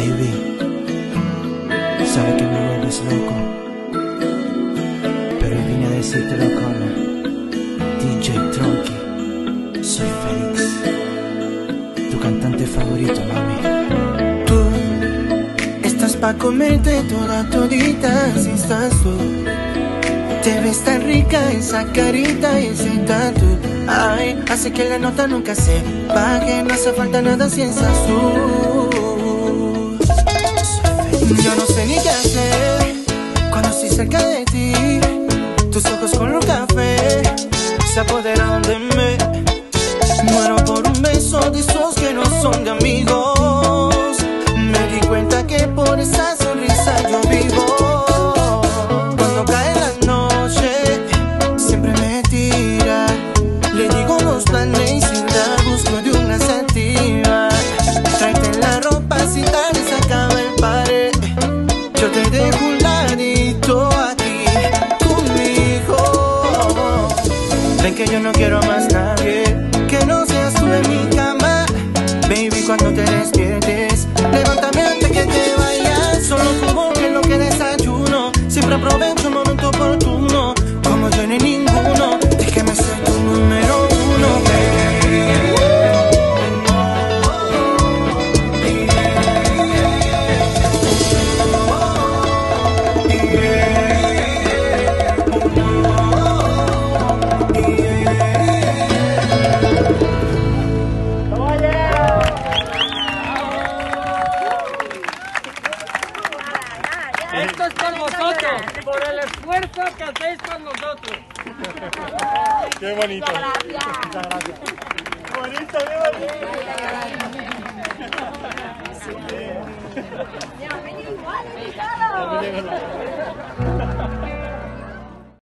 Baby, sabe que me vuelves loco, pero vine a decírtelo con DJ Tronky. Soy Félix, tu cantante favorito, mami. Tú estás pa' comerte toda todita si estás tú. Te ves tan rica esa carita y ese tatu. Ay, hace que la nota nunca se pague no hace falta nada si es azul. Yo no sé ni qué hacer cuando estoy cerca de ti. Tus ojos con un café se apoderaron de mí. Muero por un beso de esos que no son de amigos. Ven que yo no quiero más nadie Que no seas tú en mi cama. Baby, cuando te despiertes Levántame antes que te vayas. Solo como que lo que desayuno Siempre aprovecho un momento Esto es por vosotros, por el esfuerzo que hacéis con nosotros. Qué bonito. Muchas gracias. Bonito, qué bonito.